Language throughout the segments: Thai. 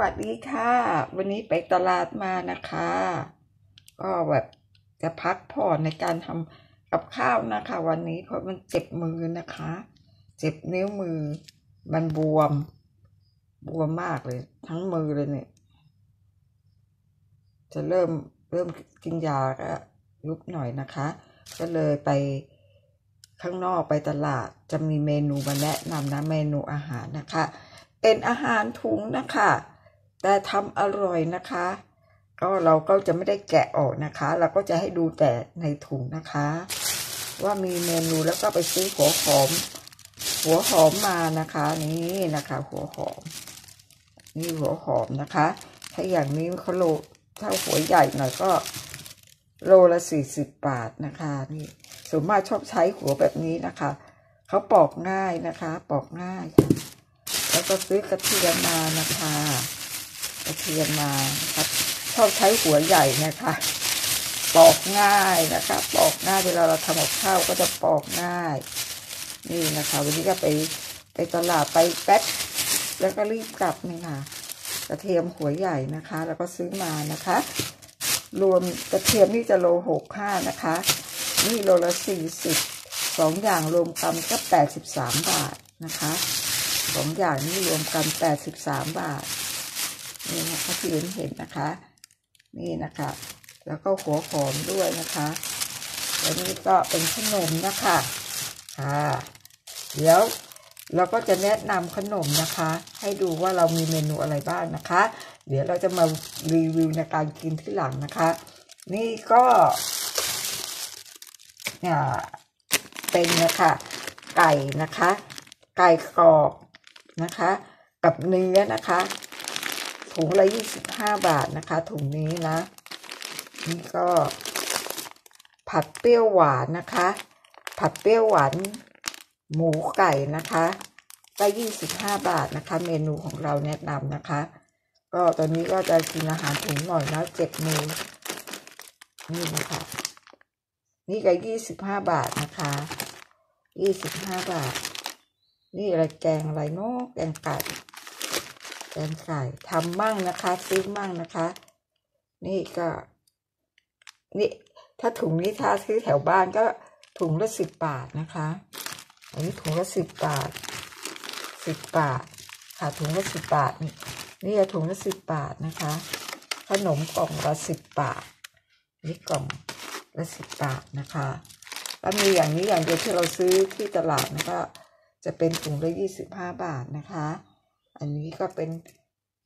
วัสดีค่ะ วันนี้ไปตลาดมานะคะ ก็แบบจะพักผ่อนในการทำกับข้าวนะคะ วันนี้เพราะมันเจ็บมือนะคะ เจ็บนิ้วมือ มันบวม บวมมากเลย ทั้งมือเลยเนี่ย จะเริ่มเริ่มกินยาก็ยุบหน่อยนะคะ ก็เลยไปข้างนอกไปตลาดจะมีเมนูมาแนะนำนะเมนูอาหารนะคะ เป็นอาหารถุงนะคะ แต่ทำอร่อยนะคะ ก็เราก็จะไม่ได้แกะออกนะคะ เราก็จะให้ดูแต่ในถุงนะคะ ว่ามีเมนูแล้วก็ไปซื้อหัวหอม หัวหอมมานะคะ นี่นะคะ หัวหอม นี่หัวหอมนะคะ ถ้าอย่างนี้เขาโลถ้าหัวใหญ่หน่อยก็โลละสี่สิบบาทนะคะนี่ส่วนมากชอบใช้หัวแบบนี้นะคะเขาปอกง่ายนะคะ ปอกง่าย แล้วก็ซื้อกระเทียมมานะคะ กระเทียมมาครับชอบใช้หัวใหญ่นะคะ ปอกง่ายนะคะ ปอกง่ายเวลาเราทำกับข้าวก็จะปอกง่าย นี่นะคะ วันนี้ก็ไปไปตลาดไปแป๊บแล้วก็รีบกลับนี่ค่ะ กระเทียมหัวใหญ่นะคะ แล้วก็ซื้อมานะคะ รวมกระเทียมนี่จะโลหกห้านะคะ นี่โลละสี่สิบสองอย่างรวมกันก็แปดสิบสามบาทนะคะสองอย่างนี่รวมกันแปดสิบสามบาท นี่นะคะที่เห็นเห็นนะคะ นี่นะคะ แล้วก็หัวหอมด้วยนะคะแล้วนี่ก็เป็นขนมนะคะค่ะเดี๋ยวเราก็จะแนะนำขนมนะคะ ให้ดูว่าเรามีเมนูอะไรบ้างนะคะ เดี๋ยวเราจะมารีวิวในการกินที่หลังนะคะ นี่ก็เนี่ยเป็นนะคะไก่นะคะ ไก่กรอบนะคะ กับเนื้อนะคะ ถุงละยี่สิบห้าบาทนะคะ ถุงนี้นะ นี่ก็ ผัดเปรี้ยวหวานนะคะ ผัดเปรี้ยวหวานหมูไก่นะคะก็ยี่สิบห้าบาทนะคะ เมนูของเราแนะนำนะคะ ก็ตอนนี้ก็จะกินอาหารถุงหน่อยนะเจ็ดมือนี่นะคะนี่ก็ยี่สิบห้าบาทนะคะยี่สิบห้าบาท นี่อะไรแกงอะไรเนาะแกงไก่ แกงไก่ทำมั่งนะคะ ซื้อมั่งนะคะ นี่ก็นี่ถ้าถุงนี้ถ้าซื้อแถวบ้านก็ถุงละสิบบาทนะคะอันนี้ถุงละสิบบาทสิบบาท ค่ะถุงละสิบบาท นี่นี่ถุงละสิบบาทนะคะ ขนมกล่องละสิบบาท นี่กล่องละสิบบาทนะคะแล้วมีอย่างนี้อย่างเดียวที่เราซื้อที่ตลาดนะก็จะเป็นถุงละยี่สิบห้าบาทนะคะ อันนี้ก็เป็น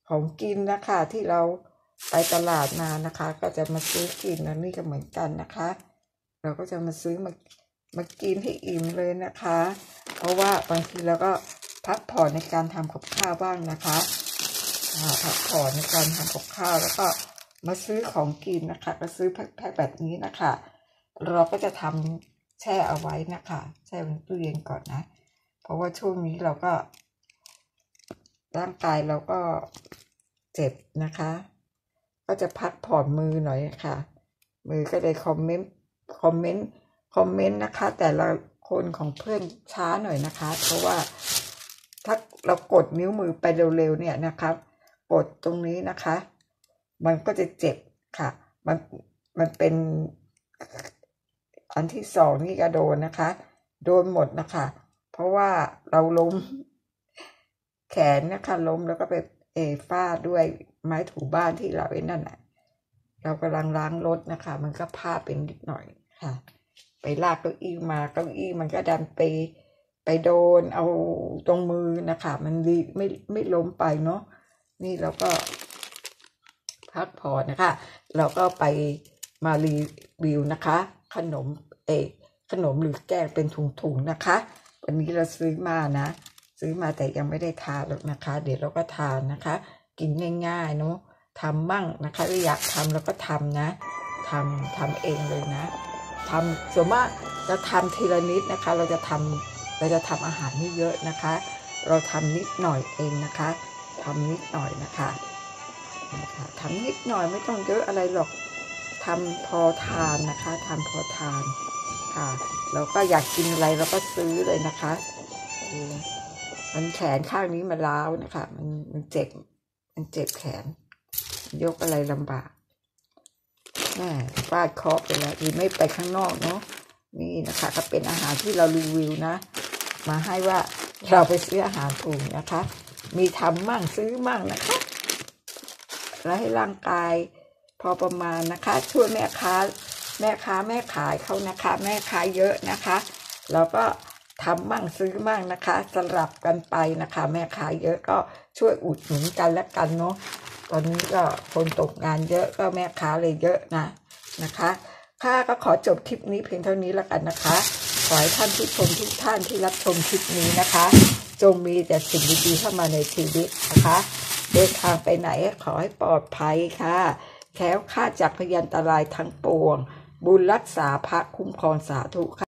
ของกินนะคะที่เราไปตลาดมานะคะ ก็จะมาซื้อกินแล้วนี่ก็เหมือนกันนะคะ เราก็จะมาซื้อมามากินให้อิ่มเลยนะคะ เพราะว่าบางทีเราก็พักผ่อนในการทำกับข้าวบ้างนะคะพักผ่อนในการทำกับข้าวแล้วก็มาซื้อของกินนะคะก็ซื้อแพ็คแบบนี้นะคะ เราก็จะทำแช่เอาไว้นะคะ แช่ในตู้เย็นก่อนนะ เพราะว่าช่วงนี้เราก็ ร่างกายเราก็เจ็บนะคะ ก็จะพักผ่อนมือหน่อยค่ะ มือก็เลยคอมเมนต์คอมเมนต์คอมเมนต์นะคะ แต่ละคนของเพื่อนช้าหน่อยนะคะ เพราะว่าถ้าเรากดนิ้วมือไปเร็วๆเนี่ยนะครับ กดตรงนี้นะคะ มันก็จะเจ็บค่ะ มันมันเป็นอันที่สองนี่ก็โดนนะคะ โดนหมดนะคะ เพราะว่าเราล้ม นนะคะล้มแล้วก็ไปเอฟาดด้วยไม้ถูบ้านที่เราเองนั่นแหละเรากำลังล้างรถนะคะ มันก็พลาดเป็นนิดหน่อยค่ะ ไปลากเก้าอี้มาเก้าอี้มันก็ดันไปไปโดนเอาตรงมือนะคะ มันดีไม่ไม่ล้มไปเนาะนี่เราก็พักผ่อนนะคะ เราก็ไปมารีวิวนะคะ ขนมเอกขนมหรือแกงเป็นถุงๆนะคะ วันนี้เราซื้อมานะ ซื้อมาแต่ยังไม่ได้ทานหรอกนะคะ เดี๋ยวเราก็ทานนะคะ กินง่ายๆเนาะทำมั่งนะคะถ้าอยากทำเราก็ทำนะทำทำเองเลยนะทำส่วนมากจะทำทีละนิดนะคะ เราจะทำเราจะทำอาหารไม่เยอะนะคะ เราทำนิดหน่อยเองนะคะทำนิดหน่อยนะคะนะคะทำนิดหน่อยไม่ต้องเยอะอะไรหรอกทำพอทานนะคะทำพอทานค่ะเราก็อยากกินอะไรเราก็ซื้อเลยนะคะ มันแขนข้างนี้มันร้าวนะคะ มันมันเจ็บ มันเจ็บแขน ยกอะไรลำบากแม่ฟาดคอไปแล้วดีไม่ไปข้างนอกเนาะ นี่นะคะ ก็เป็นอาหารที่เรารีวิวนะ มาให้ว่าเราไปซื้ออาหารถูกนะคะ มีทำมั่งซื้อมั่งนะคะ และให้ร่างกายพอประมาณนะคะ ช่วยแม่ค้า แม่ค้าแม่ขายเขานะคะ แม่ค้าเยอะนะคะเราก็ ทำมั่งซื้อมั่งนะคะ สลับกันไปนะคะ แม่ค้าเยอะก็ช่วยอุดหนุนกันและกันเนาะตอนนี้ก็คนตกงานเยอะก็แม่ค้าเลยเยอะนะนะคะข้าก็ขอจบคลิปนี้เพียงเท่านี้แล้วกันนะคะ ขอให้ท่านผู้ชมทุกท่านที่รับชมคลิปนี้นะคะ จงมีแต่สิ่งดีๆเข้ามาในชีวิตนะคะ เดินทางไปไหนขอให้ปลอดภัยค่ะแคล้วคลาดจากพยันตรายทั้งปวง บุญรักษาพระคุ้มครองสาธุค่ะ